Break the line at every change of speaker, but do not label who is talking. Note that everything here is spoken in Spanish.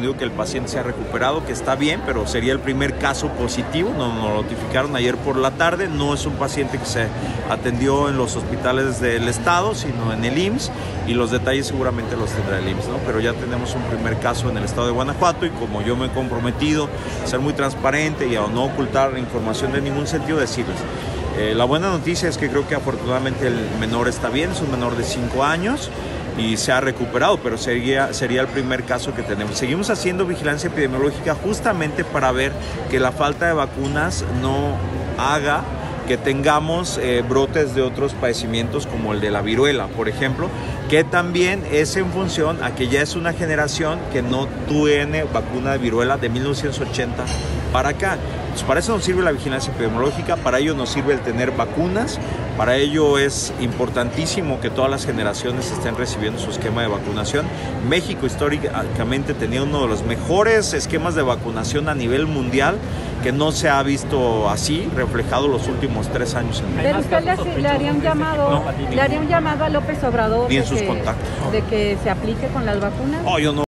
Digo que el paciente se ha recuperado, que está bien, pero sería el primer caso positivo. Nos, notificaron ayer por la tarde. No es un paciente que se atendió en los hospitales del estado, sino en el IMSS. Y los detalles seguramente los tendrá el IMSS, ¿no? Pero ya tenemos un primer caso en el estado de Guanajuato y como yo me he comprometido a ser muy transparente y a no ocultar información de ningún sentido, decirles. Eh, la buena noticia es que creo que afortunadamente el menor está bien, es un menor de 5 años y se ha recuperado, pero sería, sería el primer caso que tenemos. Seguimos haciendo vigilancia epidemiológica justamente para ver que la falta de vacunas no haga que tengamos eh, brotes de otros padecimientos como el de la viruela, por ejemplo, que también es en función a que ya es una generación que no tiene vacuna de viruela de 1980 para acá. Entonces, para eso nos sirve la vigilancia epidemiológica, para ello nos sirve el tener vacunas, para ello es importantísimo que todas las generaciones estén recibiendo su esquema de vacunación. México históricamente tenía uno de los mejores esquemas de vacunación a nivel mundial que no se ha visto así reflejado los últimos tres años. En
Pero usted le, le, haría un llamado, no, le haría un llamado a López Obrador
en
de,
sus
que,
contactos.
de que se aplique con las vacunas.
Oh, yo no